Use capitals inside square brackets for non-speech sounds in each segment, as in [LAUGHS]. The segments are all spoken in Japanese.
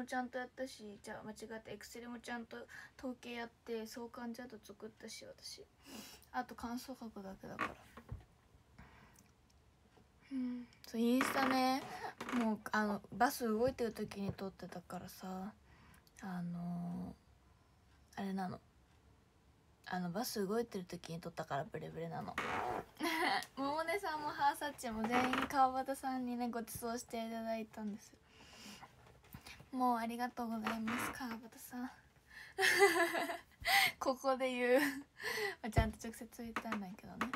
もちゃんとやったしじゃあ間違ったエクセルもちゃんと統計やって相関チャート作ったし私。あと感想書くだけだから。うん。そうインスタね。もうあのバス動いてる時に撮ってたからさ。あのあれなの。あのバス動いてる時に撮ったからブレブレなの。[LAUGHS] 桃音さんもハーサッチも全員川端さんにねご馳走していただいたんです。もうありがとうございます川端さん。[LAUGHS] ここで言う。まちゃんと直接言ったんだけどね。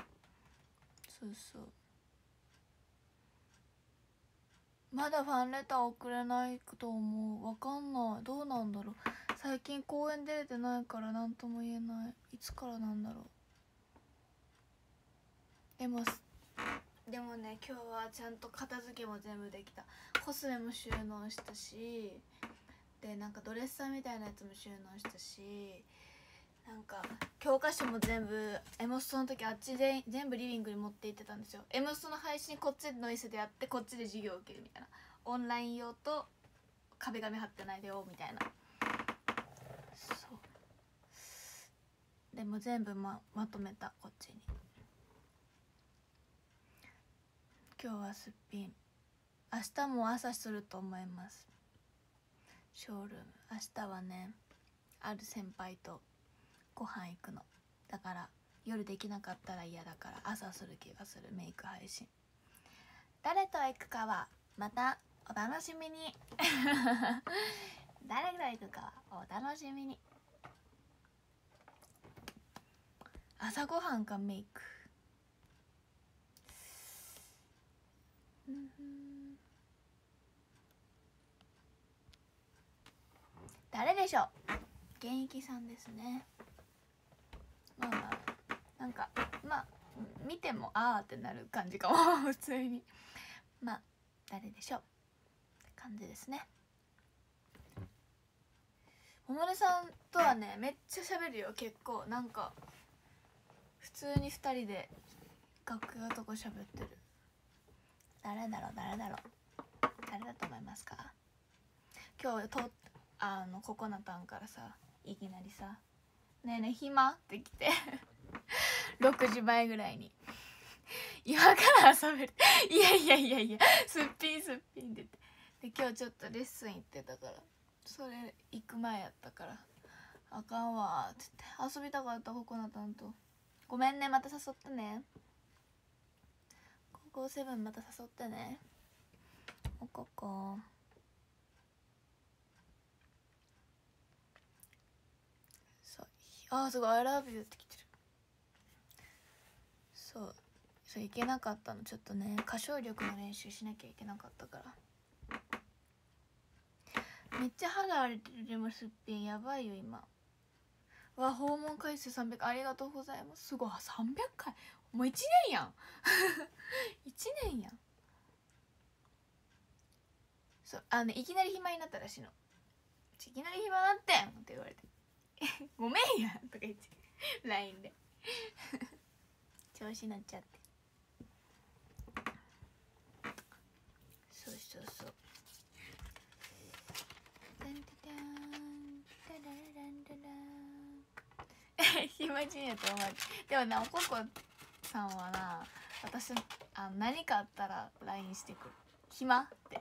そうそう。まだファンレター送れないと思う。わかんない。どうなんだろう。最近公演出れてないから何とも言えない。いつからなんだろう。でもでもね今日はちゃんと片付けも全部できた。コスメも収納したしでなんかドレッサーみたいなやつも収納したしなんか教科書も全部エモストの時あっちで全部リビングに持って行ってたんですよ。エモストの配信こっちでノイズでやってこっちで授業を受けるみたいな。オンライン用と壁紙貼ってないでよみたいな。そう。でも全部ままとめたこっちに。今日はすっぴん。明日も朝すると思います。ショールーム。明日はねある先輩とご飯行くの。だから夜できなかったら嫌だから朝する気がする。メイク配信。誰と行くかはまたお楽しみに。[LAUGHS] 誰と行くかはお楽しみに。朝ごはんかメイク。誰でしょう？現役さんですね。まあまあなんかまあ見てもああってなる感じかも。[LAUGHS] 普通に。まあ誰でしょう？って感じですね。桃音さんとはねめっちゃ喋るよ。結構なんか普通に2人で楽屋とか喋ってる。誰だろう誰だろう。誰だと思いますか？今日とあのココナタンからさいきなりさ「ねえねえ暇?」って来て。6時前ぐらいに「今から遊べる」「いやいやいやいやすっぴんすっぴん」って言って。で今日ちょっとレッスン行ってたから。それ行く前やったから「あかんわ」って言って。遊びたかったココナタンと「ごめんねまた誘ってね」高校セブンまた誘ってねおここそうあーすごい「I love you」って来てるそうそういけなかったのちょっとね歌唱力の練習しなきゃいけなかったからめっちゃ肌荒れてるでもすっぴんやばいよ今わ訪問回数300ありがとうございますすごい300回もう1年やん。[LAUGHS] 1年やん。そうあの、いきなり暇になったらしいの「いきなり暇なってん」って言われて「[LAUGHS] ごめんや」とか言って。[LAUGHS] LINE で。調子乗っちゃって。そうそうそう。タンタタン。タラランタラ。暇人やと思う。でもなおここさんはな私あ何かあったら LINE してくる「暇?」って。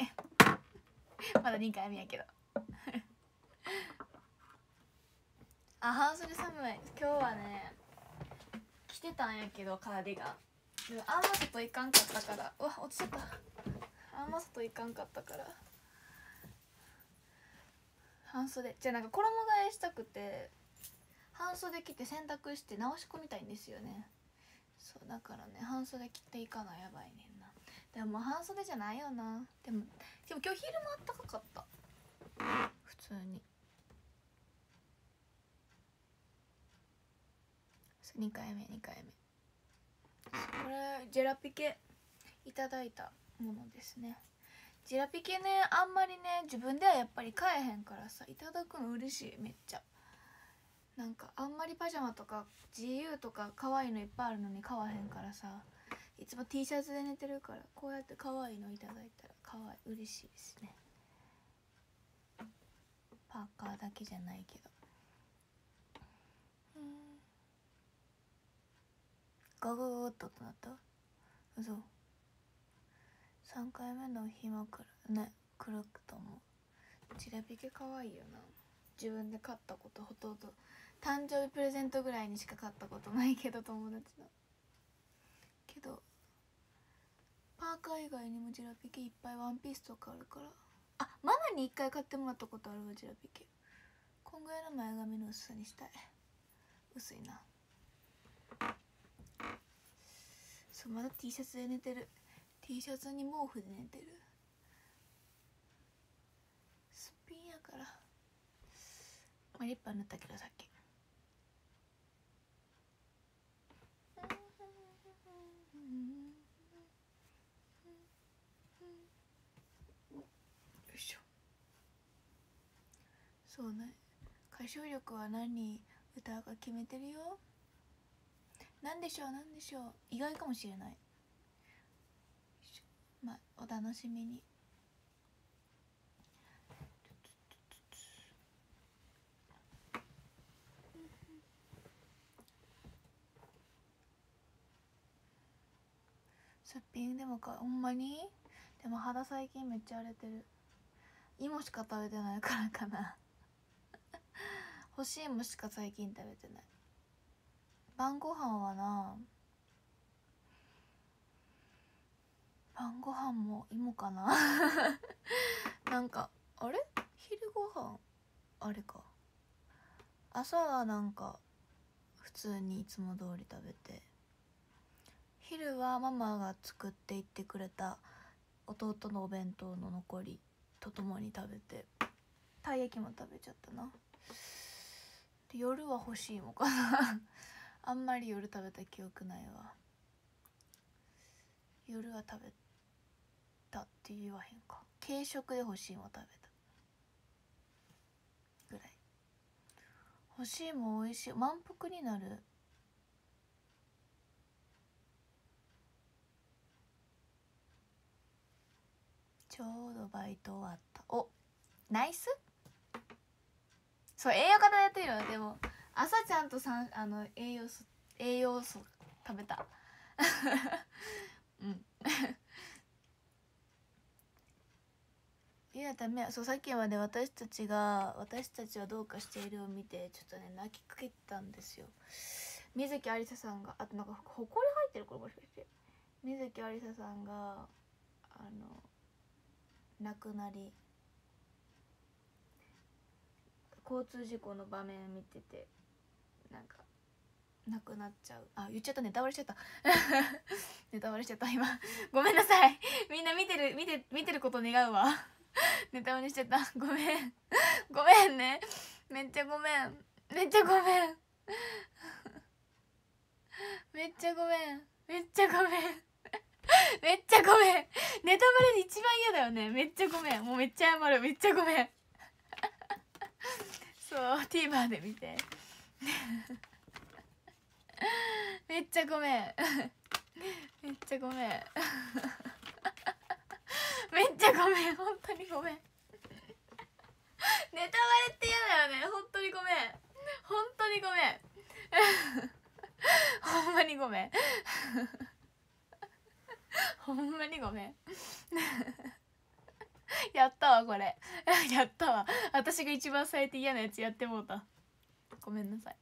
[LAUGHS] まだ2回目やけど。[LAUGHS] あ半袖寒い。今日はね着てたんやけどカーディガン。でもあんま外行かんかったから。うわ落ちちゃった。あんま外行かんかったから。半袖。じゃあなんか衣替えしたくて半袖着て洗濯して直し込みたいんですよね。そうだからね半袖着ていかなやばいねんな。でも半袖じゃないよな。でもでも今日昼間あったかかった。普通に。2回目2回目。これジェラピケいただいたものですね。ジェラピケねあんまりね自分ではやっぱり買えへんからさいただくの嬉しいめっちゃ。なんかあんまりパジャマとか GU とか可愛いのいっぱいあるのに買わへんからさいつも T シャツで寝てるからこうやって可愛いのいただいたら可愛い嬉しいですね。パーカーだけじゃないけど。うん。ガガガガッとなった？嘘。3回目の日も来る。ね来ると思う。チラピケかわいいよな。自分で買ったことほとんど誕生日プレゼントぐらいにしか買ったことないけど友達の。けどパーカー以外にもジラピケいっぱいワンピースとかあるから。あママに一回買ってもらったことあるわジラピケ。こんぐらいの前髪の薄さにしたい。薄いな。そうまだ T シャツで寝てる。T シャツに毛布で寝てるすっぴんやからまあリッパ塗ったけどさっき。よいしょ。そうね。歌唱力は何？歌うか決めてるよ。なんでしょう？なんでしょう？意外かもしれない。まあお楽しみに。すっぴんでもかほんまに？でも肌最近めっちゃ荒れてる。芋しか食べてないからかな。干し芋しか最近食べてない。晩ご飯はな晩ご飯も芋かな。[LAUGHS] なんかあれ？昼ご飯あれか。朝はなんか普通にいつも通り食べて。昼はママが作っていってくれた弟のお弁当の残りとともに食べてたい焼きも食べちゃったなで夜は欲しいもかな [LAUGHS] あんまり夜食べた記憶ないわ夜は食べたって言わへんか軽食で欲しいも食べたぐらい。欲しいも美味しい。満腹になるちょうどバイト終わった。おナイス？そう栄養方やってるよ。でも朝ちゃんとさんあの栄養素栄養素食べた。[LAUGHS] うん。[LAUGHS] いやダメ。そうさっきまで私たちが私たちはどうかしているを見てちょっとね泣きかけたんですよ。水木有沙さんがあとなんかほこり入ってる？これもしかして。水木有沙さんがあの亡くなり交通事故の場面見ててなんかなくなっちゃう。あ言っちゃったネタバレしちゃった。[LAUGHS] ネタバレしちゃった。今。[LAUGHS] ごめんなさい。みんな見てる見て見てること願うわ。[LAUGHS] ネタバレしちゃった。ごめん。ごめんね。めっちゃごめん。めっちゃごめん。めっちゃごめん。めっちゃごめん。[LAUGHS] めっちゃごめん。ネタバレ一番嫌だよね。めっちゃごめん。もうめっちゃ謝る。めっちゃごめん。[LAUGHS] そう TVer で見て。[LAUGHS] めっちゃごめん。めっちゃごめん。めっちゃごめん。本当にごめん。ネタバレって嫌だよね。本当にごめん。本当にごめん。ほんまにごめん。[LAUGHS] ほんまにごめん。[LAUGHS] やったわこれ。[LAUGHS] やったわ。私が一番最低嫌なやつやってもうた。ごめんなさい。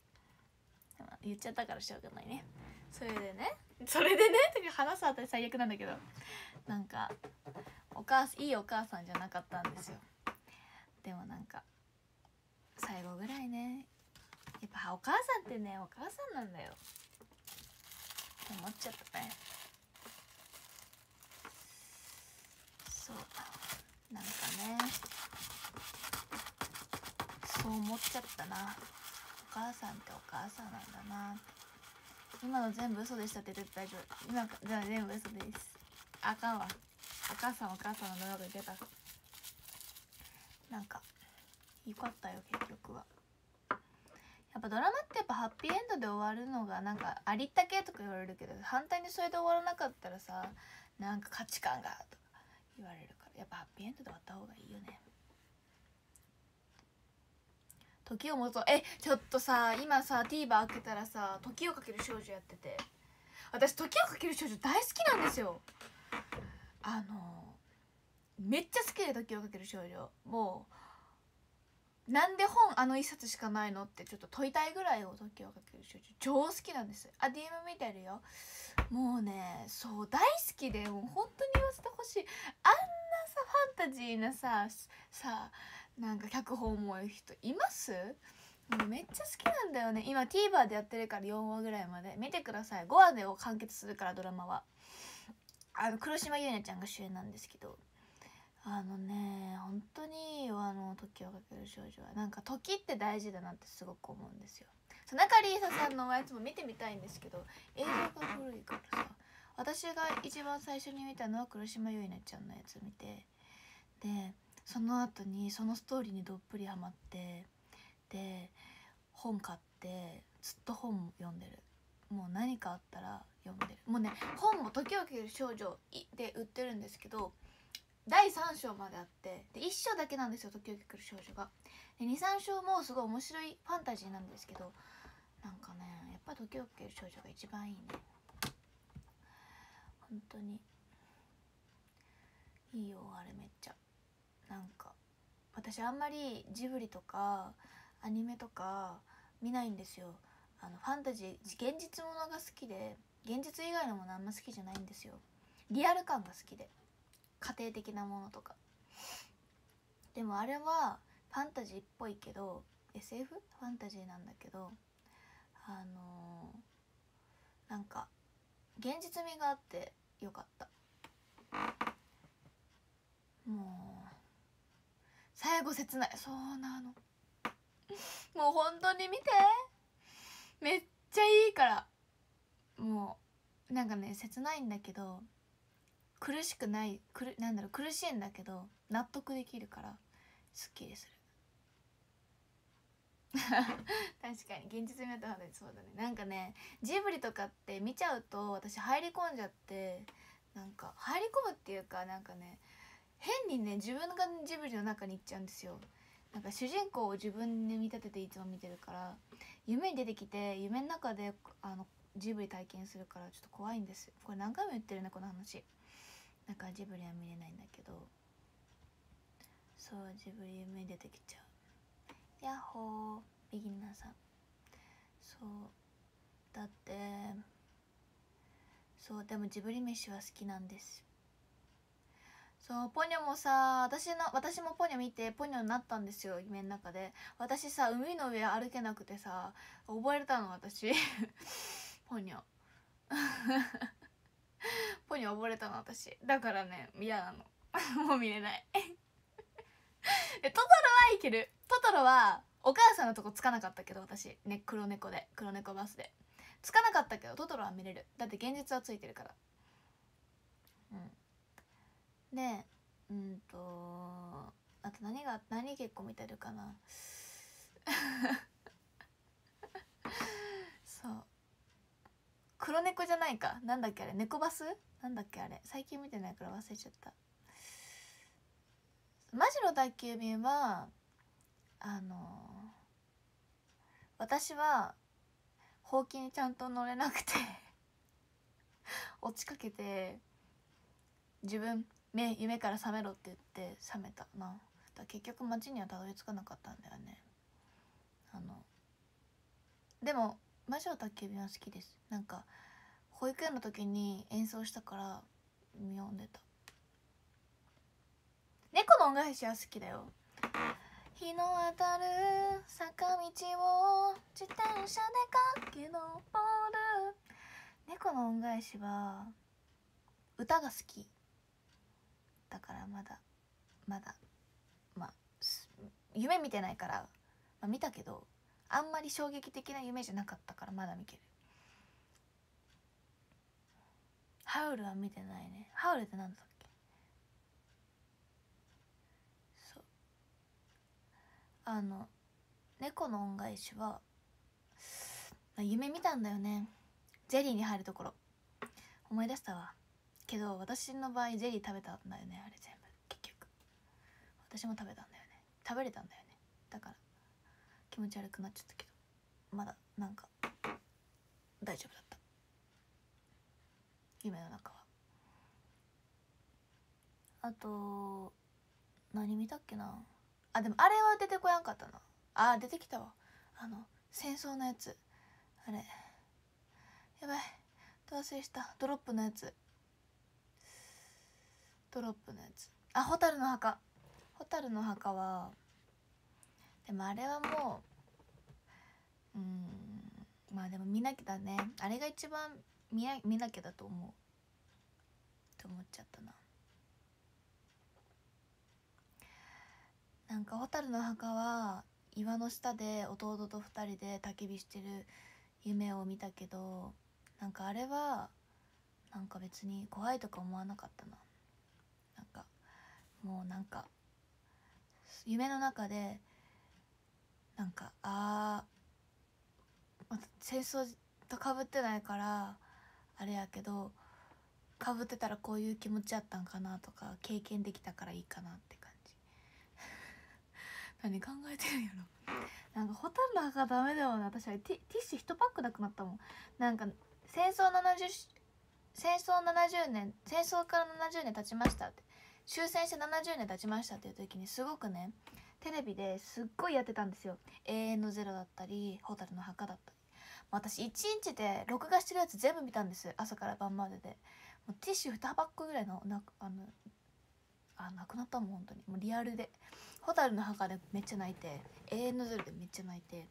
言っちゃったからしょうがないね。それでね。それでね？話すあたり最悪なんだけど。なんかお母いいお母さんじゃなかったんですよ。でもなんか最後ぐらいね。やっぱお母さんってねお母さんなんだよ。って思っちゃったね。そうなんかねそう思っちゃった。なお母さんってお母さんなんだな今の全部嘘でしたって言って大丈夫今じゃ全部嘘です。あかんわ。お母さんお母さんの中で出た。なんかよかったよ結局は。やっぱドラマってやっぱハッピーエンドで終わるのがなんかありったけとか言われるけど反対にそれで終わらなかったらさなんか価値観がとか言われるから。やっぱハッピーエンドで終わった方がいいよね。時を戻そう。えちょっとさ今さ TVer 開けたらさ「時をかける少女」やってて。私「時をかける少女」大好きなんですよ。あのめっちゃ好きで「時をかける少女」もうなんで本あの一冊しかないの？ってちょっと問いたいぐらいを時をかける少女超好きなんですあ DM 見てるよ。もうねそう大好きでもう本当に言わせてほしい。あんなさファンタジーなささなんか脚本思う人います？もうめっちゃ好きなんだよね。今 TVer でやってるから4話ぐらいまで。見てください。5話で完結するからドラマは。あの黒島結菜ちゃんが主演なんですけど。あのね本当にあの時をかける少女はなんか時って大事だなってすごく思うんですよ。中里依紗さんのやつも見てみたいんですけど映像が古いからさ私が一番最初に見たのは黒島結菜ちゃんのやつ見てでその後にそのストーリーにどっぷりハマってで本買ってずっと本読んでる。もう何かあったら読んでる。もうね本も「時をかける少女」で売ってるんですけど第3章まであってで1章だけなんですよ「時をかける少女が」23章もすごい面白いファンタジーなんですけどなんかねやっぱ「時をかける少女」が一番いいね。本当に。いいよあれめっちゃ。なんか私あんまりジブリとかアニメとか見ないんですよ。あのファンタジー現実ものが好きで現実以外のものあんま好きじゃないんですよ。リアル感が好きで。家庭的なものとか。でもあれはファンタジーっぽいけど SF? ファンタジーなんだけどあのー、なんか現実味があってよかった。もう最後切ない。そうなの。もう本当に見て。めっちゃいいから。もうなんかね切ないんだけど苦しくないくるなんだろう苦しいんだけど納得できるからすっきりする。[LAUGHS] 確かに現実見た話そうだね。なんかねジブリとかって見ちゃうと私入り込んじゃってなんか入り込むっていうかなんかね変にね自分がジブリの中に行っちゃうんですよ。なんか主人公を自分で見立てていつも見てるから夢に出てきて夢の中であのジブリ体験するからちょっと怖いんですこれ何回も言ってるねこの話。だからジブリは見れないんだけど。そうジブリ夢出てきちゃう。ヤッホー。ビギナーさん。そう。だってそうでもジブリ飯は好きなんです。そうポニョもさ私の私もポニョ見てポニョになったんですよ。夢の中で。私さ海の上歩けなくてさ覚えれたの私。[LAUGHS] ポニョ。[LAUGHS] ポニョ溺れたの私。だからね嫌なの。[LAUGHS] もう見れない。[LAUGHS] でトトロはいける。トトロはお母さんのとこつかなかったけど私。ね黒猫で。黒猫バスで。つかなかったけどトトロは見れる。だって現実はついてるから。うん。でうんとあと何が何結構見てるかな。[LAUGHS] そう。黒猫じゃないか。なんだっけあれ猫バス？なんだっけあれ。最近見てないから忘れちゃった。マジの宅急便はあの私はほうきにちゃんと乗れなくて [LAUGHS] 落ちかけて自分目夢から覚めろって言って覚めたな。だ結局街にはたどり着かなかったんだよね。あのでも魔女宅急便は好きです。なんか保育園の時に演奏したから読んでた。猫の恩返しは好きだよ。日の当たる坂道を自転車で駆け上る。猫の恩返しは歌が好き。だからまだまだまあ夢見てないから、まあ、見たけどあんまり衝撃的な夢じゃなかったからまだ見ける。ハウルは見てないね。ハウルって何だっけ？そう。あの猫の恩返しは夢見たんだよね。ゼリーに入るところ。思い出したわ。けど私の場合ゼリー食べたんだよね。あれ全部。結局。私も食べたんだよね。食べれたんだよね。だから気持ち悪くなっちゃったけど。まだなんか大丈夫だった。夢の中は。あと何見たっけな。あでもあれは出てこやんかったな。あ出てきたわ。あの戦争のやつ。あれ。やばい。ど忘れした。ドロップのやつ。ドロップのやつ。あ蛍の墓。蛍の墓はでもあれはもううんまあでも見なきゃだね。あれが一番見な見なきゃだと思う。って思っちゃったな。なんか蛍の墓は岩の下で弟と2人で焚き火してる夢を見たけどなんかあれはなんか別に怖いとか思わなかったな。なんかもうなんか夢の中でなんかあー戦争とかぶってないからあれやけどかぶってたらこういう気持ちやったんかなとか経験できたからいいかなって感じ。[LAUGHS] 何考えてるんやろ。なんかホタルの墓ダメだよね私はティティッシュ1パックなくなったもん。なんか戦争70戦争70年戦争から70年経ちましたって。終戦して70年経ちましたっていう時にすごくねテレビですっごいやってたんですよ「永遠のゼロ」だったり「蛍の墓」だったり。私1日で録画してるやつ全部見たんです。朝から晩までで。もうティッシュ2パックぐらいのなあのあなくなったもん本当に。もうリアルで。蛍の墓でめっちゃ泣いて永遠のゼロでめっちゃ泣いて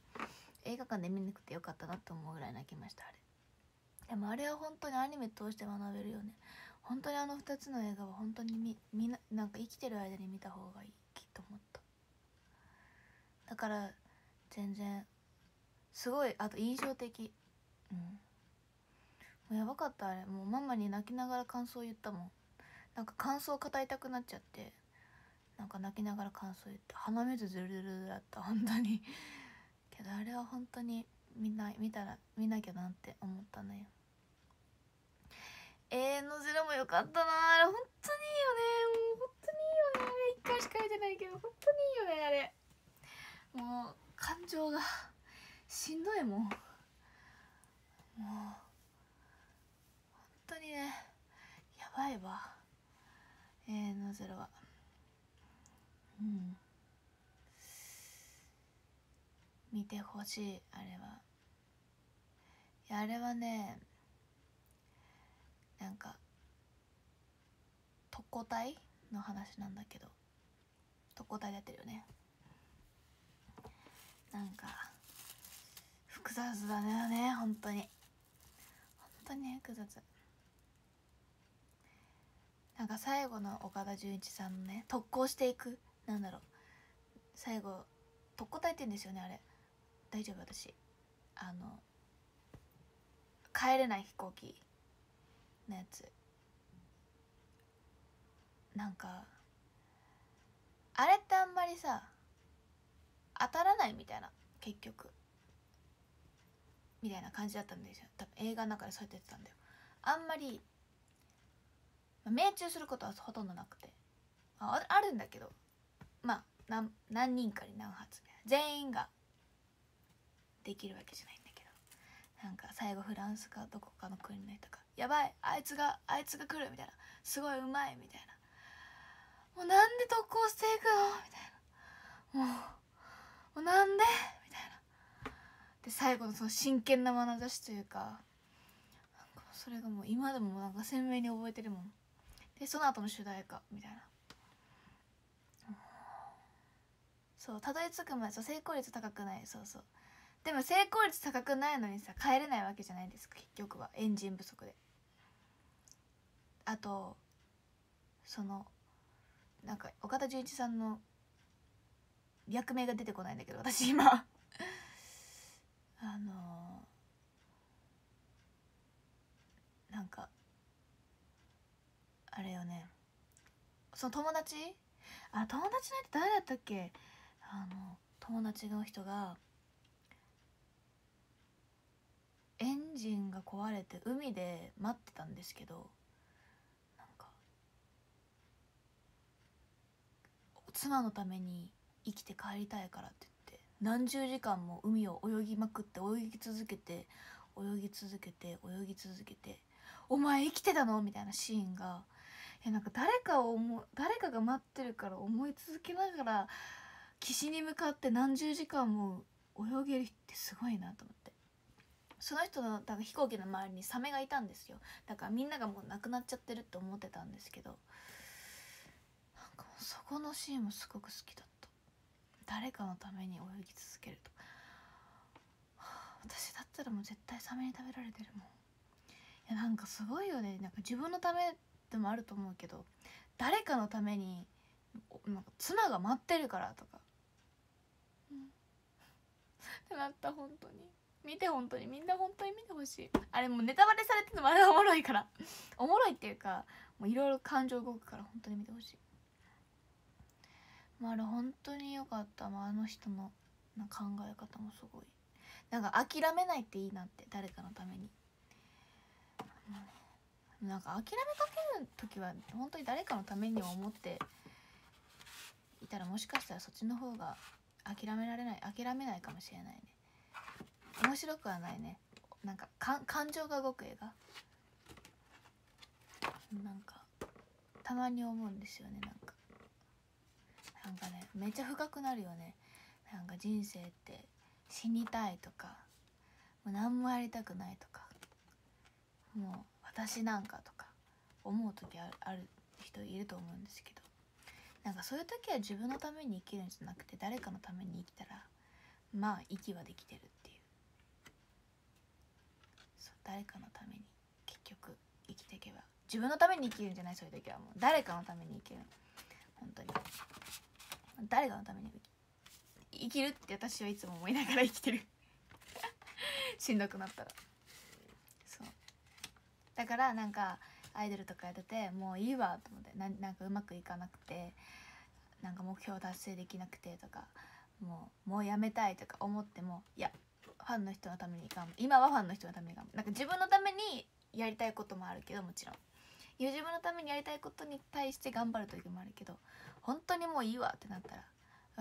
映画館で見なくてよかったなと思うぐらい泣きましたあれ。でもあれは本当にアニメ通して学べるよね。本当にあの2つの映画は本当にみみななんか生きてる間に見た方がいいきっと思った。だから全然すごいあと印象的。うん。もうやばかったあれ。もうママに泣きながら感想言ったもん。なんか感想語りたくなっちゃって。なんか泣きながら感想言って鼻水ずるずるだった。本当に。けどあれは本当に見な見たら見なきゃなって思ったのよ。永遠のゼロもよかったな。あれ本当にいいよね。もう本当にいいよね。あれ一回しか書いてないけど本当にいいよねあれ。もう感情が。しんどいもん。もう本当にねやばいわ。永遠のゼロは。うん。見てほしいあれは。いやあれはねなんか特攻隊の話なんだけど。特攻隊でやってるよね。なんか複雑だね本当に。本当に複雑。なんか最後の岡田准一さんのね特攻していくなんだろう。最後特攻隊って言うんですよねあれ。大丈夫私。あの帰れない飛行機のやつ。なんかあれってあんまりさ当たらないみたいな結局。みたいな感じだったんですよ。多分映画の中でそうやって言ってたんだよ。あんまりまあ命中することはほとんどなくて。ああるんだけどまあ何何人かに何発全員ができるわけじゃないんだけど。なんか最後フランスかどこかの国の人が「やばいあいつがあいつが来る」みたいな「すごいうまい」みたいな「もうなんで特攻していくの?」みたいな。もう「もうなんで?」で最後のその真剣な眼差しというかそれがもう今でもなんか鮮明に覚えてるもん。でその後の主題歌みたいな。そうたどり着くまでそう成功率高くない。そうそう。でも成功率高くないのにさ帰れないわけじゃないですか結局は。エンジン不足で。あとそのなんか岡田准一さんの役名が出てこないんだけど私今。あのなんかあれよね。その友達？あ友達のやつ誰だったっけ？あの友達の人がエンジンが壊れて海で待ってたんですけどなんか妻のために生きて帰りたいからって何十時間も海を泳ぎまくって泳ぎ続けて泳ぎ続けて泳ぎ続けて「お前生きてたの?」みたいなシーンがいやなんか誰かを思誰かが待ってるから思い続けながら岸に向かって何十時間も泳げるってすごいなと思って。その人のだから飛行機の周りにサメがいたんですよ。だからみんながもう亡くなっちゃってるって思ってたんですけどなんかそこのシーンもすごく好きだった。誰かのために泳ぎ続けると、はあ私だったらもう絶対サメに食べられてるもん。いやなんかすごいよね。なんか自分のためでもあると思うけど誰かのためになんか妻が待ってるからとか、うん、[LAUGHS] ってなった本当に。見て本当に。みんな本当に見てほしい。あれもうネタバレされててもあれおもろいから。おもろいっていうかもういろいろ感情動くから本当に見てほしい。まああれ本当に良かった、まあ、あの人のな考え方もすごい。なんか諦めないっていいなって誰かのために、うんなんか諦めかける時は本当に誰かのために思っていたらもしかしたらそっちの方が諦められない諦めないかもしれないね。面白くはないね。なんかか感情が動く映画なんかたまに思うんですよねなんか。なんかねめっちゃ深くなるよね。なんか人生って死にたいとかもう何もやりたくないとかもう私なんかとか思う時ある人いると思うんですけどなんかそういう時は自分のために生きるんじゃなくて誰かのために生きたらまあ息はできてるっていう。そう誰かのために結局生きていけば。自分のために生きるんじゃないそういう時はもう。誰かのために生きる本当に。誰かのために生きるって私はいつも思いながら生きてる。[LAUGHS] しんどくなったら。そう。だからなんかアイドルとかやっててもういいわと思って。ななんかうまくいかなくてなんか目標達成できなくてとかもうもうやめたいとか思ってもいやファンの人のために頑張今はファンの人のために頑張なんか自分のためにやりたいこともあるけどもちろん。自分のためにやりたいことに対して頑張る時もあるけど本当にもういいわってなったら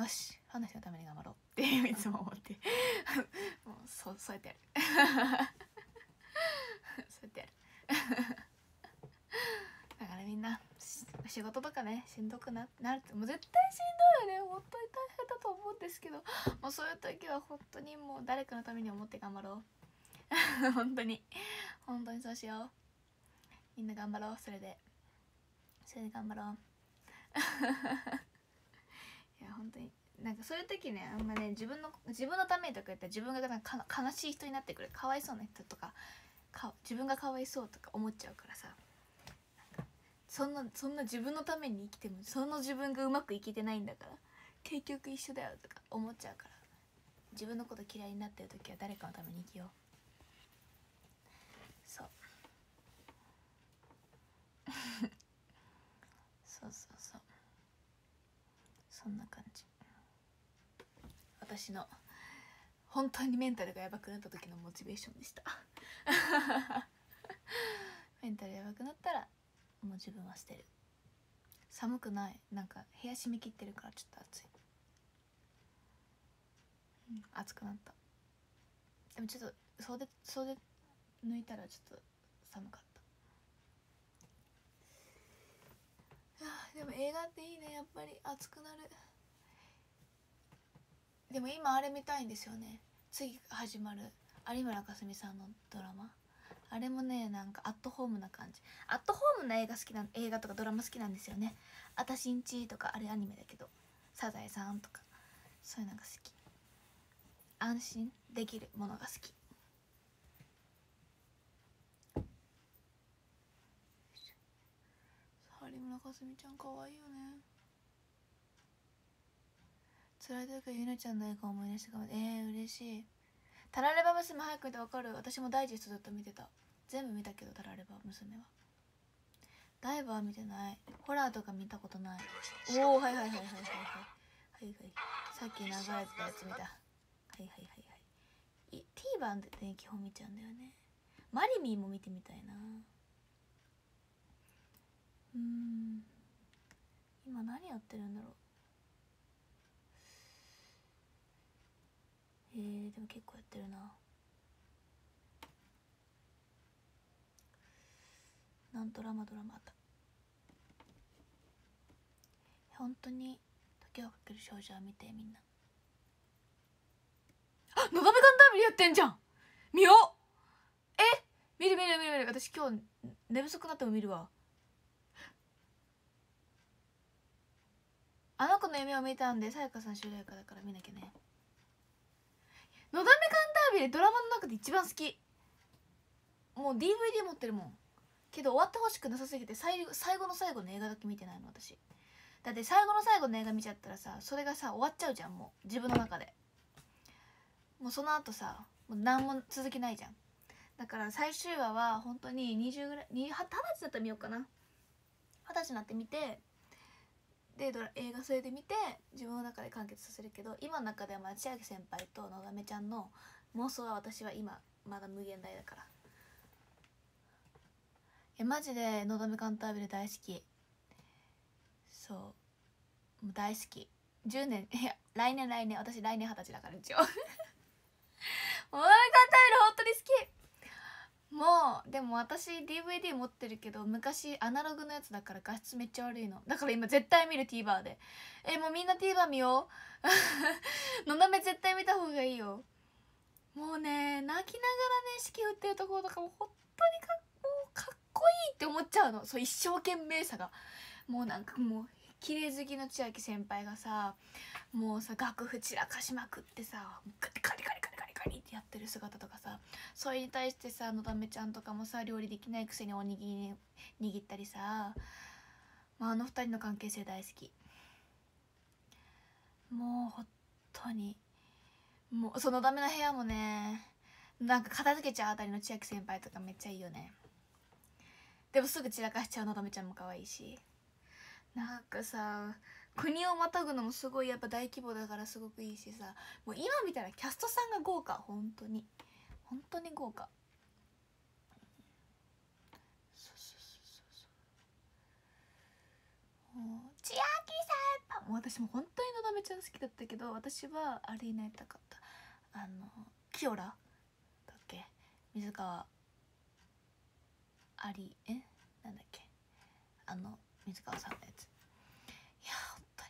よしファンのために頑張ろうって [LAUGHS] いつも思って。[LAUGHS] もうそうそうやってやる。そうやってやる。[LAUGHS] だからみんな仕事とかねしんどくななるってもう絶対しんどいよね。本当に大変だと思うんですけどもうそういう時は本当にもう誰かのために思って頑張ろう。本当に。本当にそうしよう。みんな頑張ろう。それで。それで頑張ろう。[LAUGHS] いや本当に。なんかそういう時ねあんまね自分の自分のためにとか言ったら自分がなんか悲しい人になってくる。かわいそうな人とかか自分がかわいそうとか思っちゃうからさ。そんなそんな自分のために生きてもその自分がうまく生きてないんだから結局一緒だよとか思っちゃうから。自分のこと嫌いになってる時は誰かのために生きよう。そうそうそう。そんな感じ。私の本当にメンタルがやばくなった時のモチベーションでした。[LAUGHS] メンタルやばくなったらもう自分は捨てる。寒くない。なんか部屋閉め切ってるからちょっと暑い、うん、暑くなった。でもちょっと袖袖抜いたらちょっと寒かったあーでも映画っていいねやっぱり。熱くなる。でも今あれ見たいんですよね。次始まる。有村架純さんのドラマ。あれもねなんかアットホームな感じ。アットホームな映画好きな映画とかドラマ好きなんですよね「あたしんち」とかあれアニメだけど「サザエさん」とか。そういうのが好き。安心できるものが好き。かすみちゃん可愛いよね。辛い時はゆなちゃんの映画思い出してええー、嬉しい。タラレバ娘早く見てわかる。私もダイジェストずっと見てた。全部見たけどタラレバ娘は。ダイバー見てない。ホラーとか見たことない。おおはいはいはいはいはいはい。はいさっき流れてたやつ見た。はいはいはいはい。TVer でね基本見ちゃうんだよね。マリミーも見てみたいな。うん。今何やってるんだろう。リでも結構やってるな。なんとラマドラマあった。本当に時をかける少女は見てみんな。あのだめカンタービレやってんじゃん。見よう。え見る見る見る見る。私今日寝不足になっても見るわ。あの子の夢を見たんでさやかさん主題歌だから見なきゃね。のだめカンタービレドラマの中で一番好き。もう DVD 持ってるもん。けど終わってほしくなさすぎて最最後の最後の映画だけ見てないの私。だって最後の最後の映画見ちゃったらさそれがさ終わっちゃうじゃんもう。自分の中で。もうその後さもう何も続きないじゃん。だから最終話は本当に20ぐらい二十歳だったら見ようかな。二十歳になって見てでドラ映画それで見て自分の中で完結させるけど今の中ではまあ千秋先輩とのだめちゃんの妄想は私は今まだ無限大だから。えマジでのだめカンタービレ大好き。そう。大好き。10年いや来年来年私来年二十歳だから一応。のだめカンタービレ本当に好き。もうでも私 DVD 持ってるけど昔アナログのやつだから画質めっちゃ悪いの。だから今絶対見る TVer で。えもうみんな TVer 見よう。のだめ絶対見た方がいいよ。もうね泣きながらね式打ってるところとかも本当にかっかっこいいって思っちゃうの。そう一生懸命さが。もうなんかもう綺麗好きの千秋先輩がさもうさ楽譜散らかしまくってさカリカリカリカリってやってる姿とかさそれに対してさのだめちゃんとかもさ料理できないくせにおにぎり握ったりさ、まあ、あの二人の関係性大好き。もう本当にもうそのダメな部屋もねなんか片付けちゃうあたりの千秋先輩とかめっちゃいいよね。でもすぐ散らかしちゃうのだめちゃんも可愛いし。なんかさ国をまたぐのもすごいやっぱ大規模だからすごくいいしさ。もう今見たらキャストさんが豪華本当に。本当に豪華。そうそうそうそうもう千秋先輩もう私も本当にのだめちゃん好きだったけど私はあれになりたかった。あのキオラ？だっけ？水川ありえ？なんだっけ？あの水川さんのやついや本当に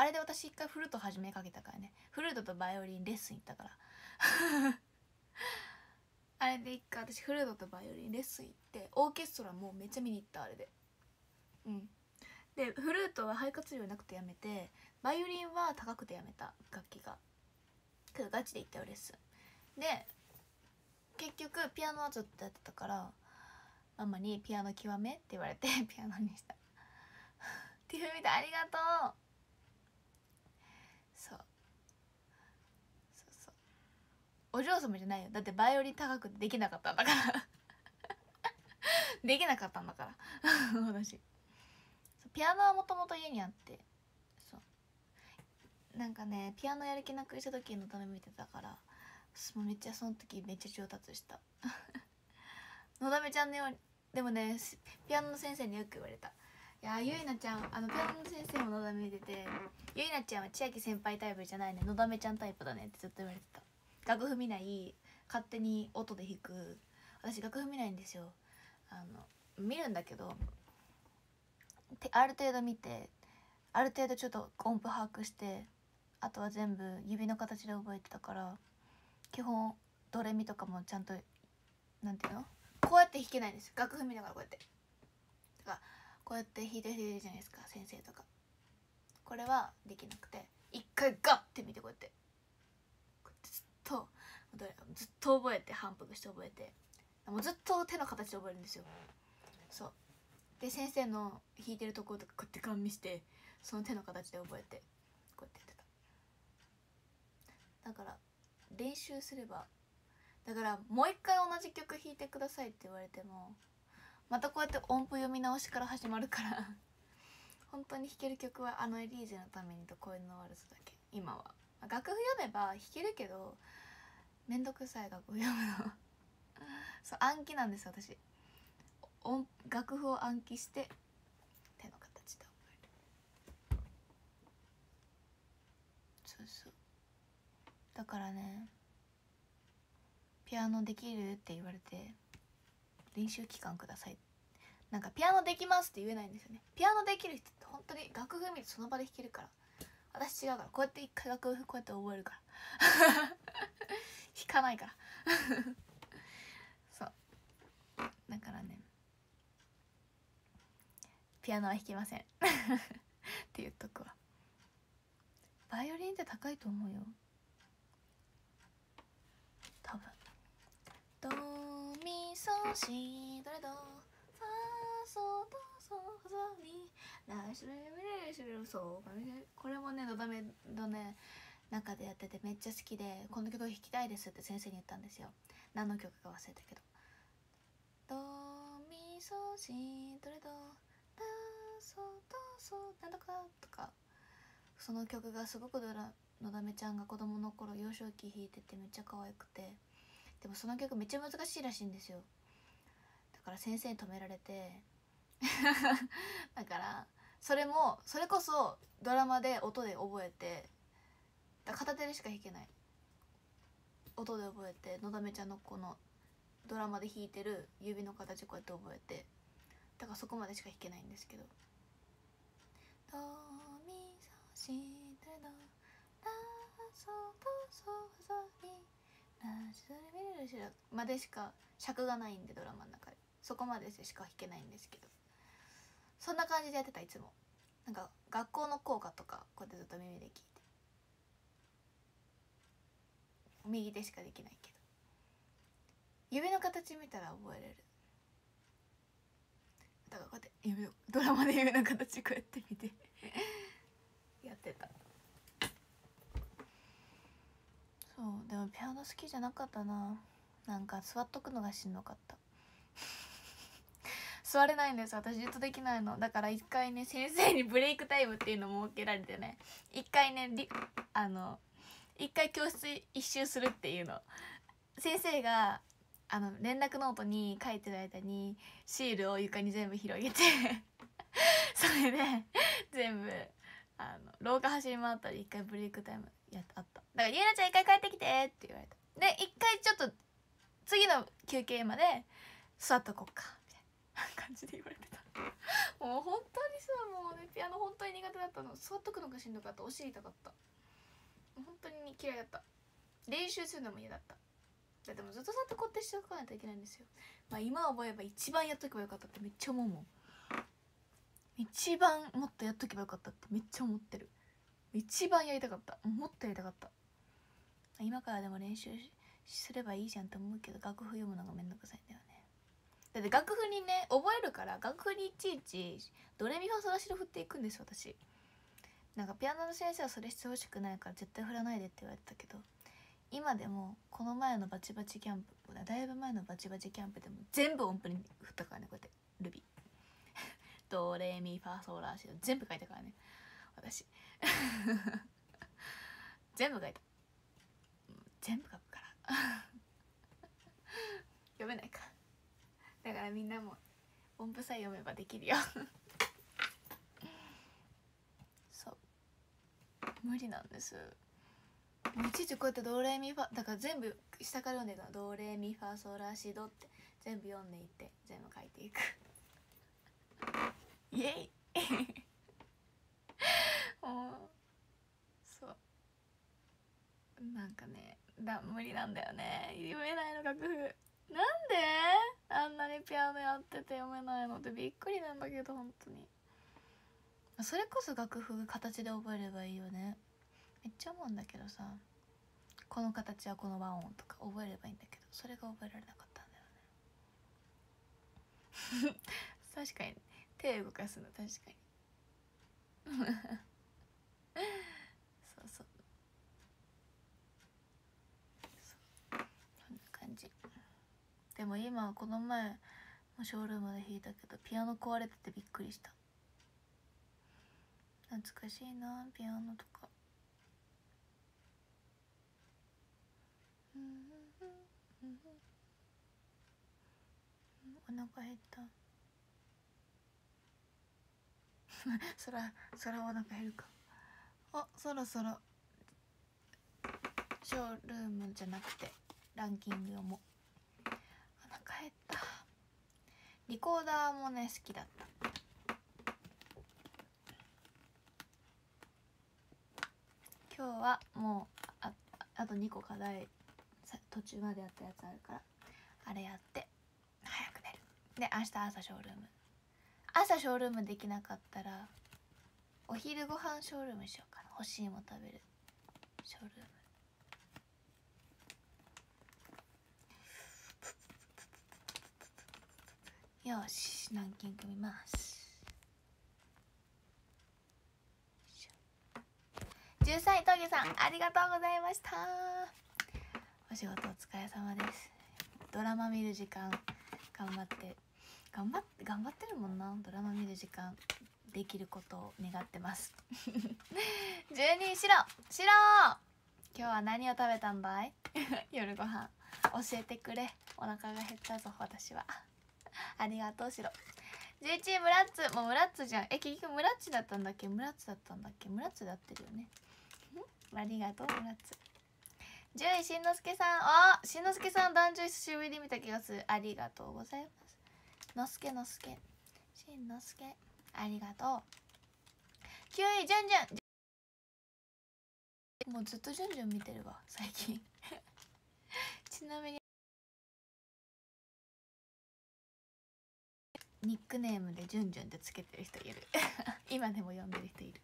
あれで私一回フルート始めかけたからね。フルートとバイオリンレッスン行ったから。[LAUGHS] あれで一回私フルートとバイオリンレッスン行ってオーケストラもめっちゃ見に行ったあれで。うん。でフルートは肺活量なくてやめてバイオリンは高くてやめた楽器が。けどガチで行ったよレッスン。で結局ピアノはずっとやってたからママに「ピアノ極め」って言われて [LAUGHS] ピアノにした。っていうみたいありがとうそうそうお嬢様じゃないよ。だってバイオリン高くてできなかったんだから。[LAUGHS] できなかったんだから。私。ピアノはもともと家にあって。そう。なんかねピアノやる気なくした時のため見てたからもうめっちゃその時めっちゃ上達した。のだめちゃんのように。でもねピアノの先生によく言われた「いやゆいなちゃんあのピアノの先生ものだめ見ててゆいなちゃんは千秋先輩タイプじゃないね。のだめちゃんタイプだね」ってずっと言われてた。楽譜見ない勝手に音で弾く。私楽譜見ないんですよ。あの見るんだけどある程度見てある程度ちょっと音符把握してあとは全部指の形で覚えてたから基本ドレミとかもちゃんとなんていうの？こうやって弾けないんです楽譜見ながらこうやって。だからこうやって弾いて弾いてるじゃないですか先生とか。これはできなくて一回ガッて見てこうやって。とずっと覚えて反復して覚えてもうずっと手の形で覚えるんですよ。そう。で先生の弾いてるところとかこうやってガン見してその手の形で覚えてこうやってやってた。だから練習すればだからもう一回同じ曲弾いてくださいって言われてもまたこうやって音符読み直しから始まるから [LAUGHS] 本当に弾ける曲はあのエリーゼのためにと声の悪さだけ。今は。楽譜読めば弾けるけどめんどくさい楽譜読むのそう暗記なんです私。音楽譜を暗記して手の形で覚えるそうそう。だからねピアノできるって言われて練習期間ください。なんかピアノできますって言えないんですよね。ピアノできる人って本当に楽譜見てその場で弾けるから。私違うからこうやって一回楽譜こうやって覚えるから。[LAUGHS] 弾かないから。[LAUGHS] そう。だからね。ピアノは弾けません。[LAUGHS] って言っとくわ。バイオリンって高いと思うよ。多分。ドミソシドレド。ファソドソソミラシュレミレシュレソこれもねのだめのね。中でやっててめっちゃ好きでこの曲弾きたいですって先生に言ったんですよ。何の曲か忘れたけどドミソシドレドラソドソなんとかとか。その曲がすごくドラのだめちゃんが子供の頃幼少期弾いててめっちゃ可愛くて。でもその曲めっちゃ難しいらしいんですよ。だから先生に止められて。[LAUGHS] だからそれもそれこそドラマで音で覚えて片手でしか弾けない音で覚えてのだめちゃんのこのドラマで弾いてる指の形こうやって覚えてだからそこまでしか弾けないんですけど「ドミソシドラソドソソミラシドレミルシラ」までしか尺がないんでドラマの中で。そこまでしか弾けないんですけど。そんな感じでやってたいつも。なんか学校の校歌とかこうやってずっと耳で聞いて右手しかできないけど。指の形見たら覚えれる。だからこうやって指をドラマで指の形こうやって見て。[LAUGHS] やってた。そうでもピアノ好きじゃなかったな。なんか座っとくのがしんどかった。[LAUGHS] 座れないんです。私ずっとできないの。だから一回ね先生にブレイクタイムっていうのを設けられてね。一回ねりあの一回教室一周するっていうの。先生があの連絡ノートに書いてる間にシールを床に全部広げて [LAUGHS] それで全部あの廊下走り回ったら一回ブレイクタイムやあった。だから「ゆうなちゃん一回帰ってきて」って言われた。で一回ちょっと次の休憩まで座っとこっかみたいな。感じで言われてた。もう本当にさもうねピアノ本当に苦手だったの。座っとくのがしんどかった。お尻痛かった。本当に嫌いだった。練習するのも嫌だった。だってもずっと座ってこうやってしておかないといけないんですよ。まあ今覚えば一番やっとけばよかったってめっちゃ思うもん。一番もっとやっとけばよかったってめっちゃ思ってる。一番やりたかった。もっとやりたかった。今からでも練習すればいいじゃんって思うけど楽譜読むのがめんどくさいんだよね。だって楽譜にね覚えるから楽譜にいちいちドレミファソラシド振っていくんです私。なんかピアノの先生はそれしてほしくないから絶対振らないでって言われてたけど今でもこの前のバチバチキャンプだいぶ前のバチバチキャンプでも全部音符に振ったからねこうやってルビードレミファソラシド全部書いたからね。私。[LAUGHS] 全部書いた。全部書くから。[LAUGHS] 読めないかだからみんなも音符さえ読めばできるよそう無理なんです。いちいちこうやってドレミファだから全部下から読んでいくのドレミファソラシドって全部読んでいって全部書いていく。[LAUGHS] イエイ。[LAUGHS] もうそう。なんかねだ無理なんだよね。読めないの楽譜。なんで？あんなにピアノやってて読めないのってびっくりなんだけど本当に。それこそ楽譜形で覚えればいいよね。めっちゃ思うんだけどさ。この形はこの和音とか覚えればいいんだけどそれが覚えられなかったんだよね。[LAUGHS] 確かに。手動かすの確かに。[LAUGHS] そうそう。そう。こんな感じ。でも今この前ショールームで弾いたけどピアノ壊れててびっくりした。懐かしいなピアノとか。お腹減った。[LAUGHS] そらそらお腹減るか。あそろそろ。ショールームじゃなくてランキングをも。お腹減った。リコーダーもね好きだった。今日はもうああと2個課題途中までやったやつあるからあれやって早く寝る。で明日朝ショールーム。朝ショールームできなかったらお昼ご飯ショールームしようかな。欲しいも食べるショールーム。よしランキング見ます。13位峠さんありがとうございました。お仕事お疲れ様です。ドラマ見る時間頑張って頑張って頑張ってるもんな。ドラマ見る時間できることを願ってます。12位白白今日は何を食べたんだい？[LAUGHS] 夜ご飯。教えてくれ。お腹が減ったぞ私は。ありがとう白11位ムラッツ。もうムラッツじゃん。え結局ムラッチだったんだっけ？ムラッツだったんだっけ？ムラッツで合ってるよね。ありがとうムラッツ。10位しんのすけさん。あしんのすけさん男女久しぶりに見た気がする。ありがとうございます。のすけのすけ。しんのすけ。ありがとう。9位じゅんじゅんもうずっとじゅんじゅん見てるわ最近。[LAUGHS] ちなみに。ニックネームでじゅんじゅんってつけてる人いる。[LAUGHS] 今でも呼んでる人いる。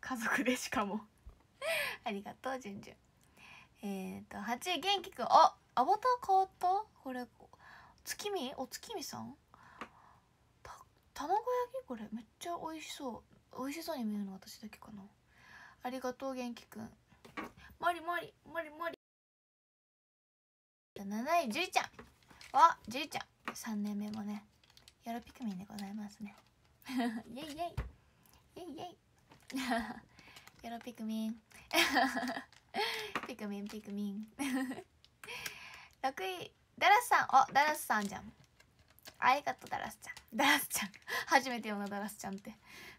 家族でしかも。[LAUGHS] ありがとうじゅんじゅんえっ、ー、と8位元気くん。あアバター変わった？これ月見？お月見さん？た卵焼き？これめっちゃ美味しそう。美味しそうに見えるの私だけかな。ありがとう元気くん。もりもりもりもり。7位じいちゃん。あじいちゃん。3年目もねよろピクミンでございますね。[LAUGHS] イエイイエイ。イエイイエイ。[LAUGHS] よろピクミンピクミンピクミン。6位 [LAUGHS] ダラスさん。おダラスさんじゃん。ありがとうダラスちゃん。ダラスちゃん。[LAUGHS] [LAUGHS] 初めて読んだダラスちゃんって。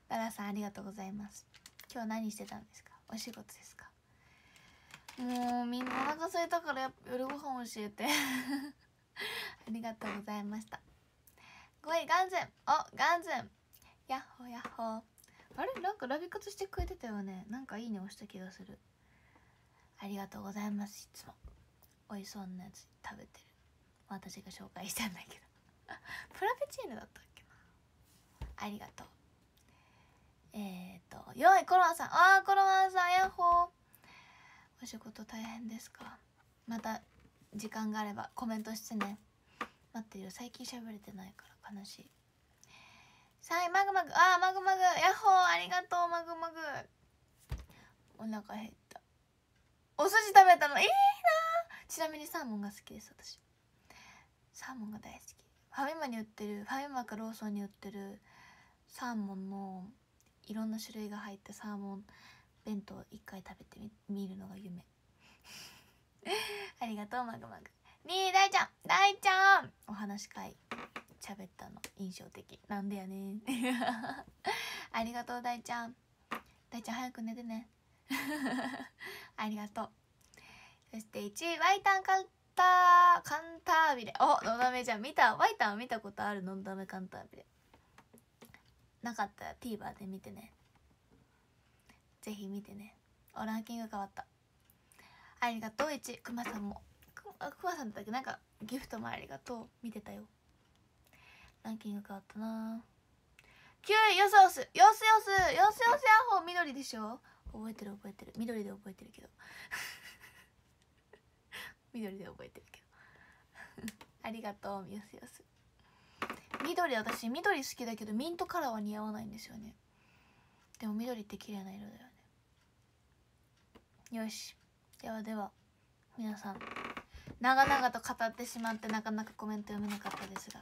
ダラスさんありがとうございます。今日何してたんですか？お仕事ですか？もうみんなお腹空いたから夜ご飯教えて。ありがとうございました。5位ガンズン。おガンズン。ヤッホーヤッホあれ？なんかラビ活してくれてたよね？なんかいいね押した気がする。ありがとうございます。いつも美味しそうなやつ食べてる。私が紹介したんだけど。[LAUGHS] プラペチーノだったっけな？ありがとう。えっ、と4位コロナさん。あーコロナさんヤッホー。お仕事大変ですか？また時間があればコメントしてね。待ってるよ。最近喋れてないから悲しい。さあマグマグあーマグマグヤッホーありがとう。マグマグお腹減った。お寿司食べたの？いいなちなみにサーモンが好きです私。サーモンが大好き。ファミマに売ってるファミマかローソンに売ってるサーモンのいろんな種類が入ったサーモン弁当一回食べてみるのが夢。[LAUGHS] ありがとうマグマグにー大ちゃん。大ちゃん。お話し会。喋ったの印象的。なんでやね [LAUGHS] ありがとう大ちゃん。大ちゃん早く寝てね。[LAUGHS] ありがとう。そして1位ワイタンカンター。カンタービレ。おのだめじゃん見た。ワイタン見たことあるのだめカンタービレ。なかったら TVer で見てね。ぜひ見てね。おランキング変わった。ありがとう1くまさんも。くまさんだけ？なんかギフトもありがとう。見てたよ。ランキング変わったな。9位ヨスヨスヨスヨスヨスヨスヤホー緑でしょ？覚えてる覚えてる。緑で覚えてるけど。[LAUGHS] 緑で覚えてるけど。[LAUGHS] ありがとうよすよす緑私緑好きだけどミントカラーは似合わないんですよね。でも緑って綺麗な色だよね。よし。ではでは皆さん。長々と語ってしまってなかなかコメント読めなかったですが。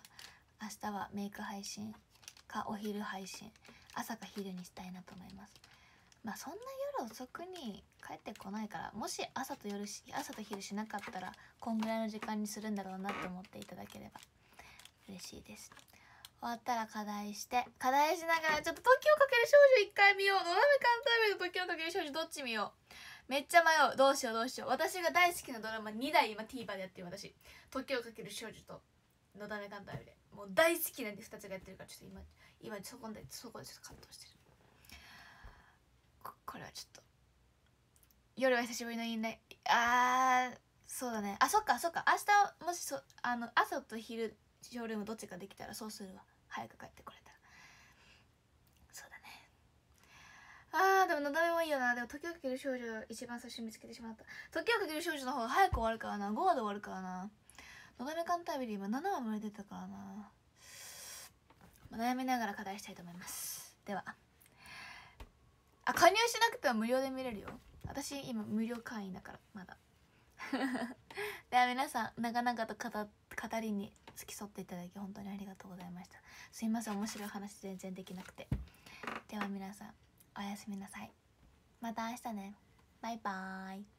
明日はメイク配信かお昼配信。朝か昼にしたいなと思います。まあそんな夜遅くに帰ってこないからもし朝と夜し朝と昼しなかったらこんぐらいの時間にするんだろうなって思っていただければ嬉しいです。終わったら課題して課題しながらちょっと時をかける少女一回見よう。のだめ簡単めの時をかける少女どっち見よう。めっちゃ迷う。どうしようどうしよう。私が大好きなドラマ2台今 TVer でやってる私「時をかける少女」と「のだめカンタで。もう大好きなんで2つがやってるからちょっと今今そこでそこでちょっと葛藤してる。これはちょっと夜は久しぶりのいいねあーそうだね。あそっかそっか。明日もしそあの朝と昼ショールームどっちかできたらそうするわ。早く帰ってこれたら。そうだね。あーでものだめもいいよな。でも時をかける少女一番最初に見つけてしまった。時をかける少女の方が早く終わるからな。5話で終わるからな。のだめカンタービリー今7話まで出たからな、まあ悩みながら課題したいと思います。では。あ加入しなくても無料で見れるよ。私今無料会員だからまだ。[LAUGHS] では皆さん長々と語語りに付き添っていただき本当にありがとうございました。すいません面白い話全然できなくて。では皆さんおやすみなさい。また明日ね。バイバーイ。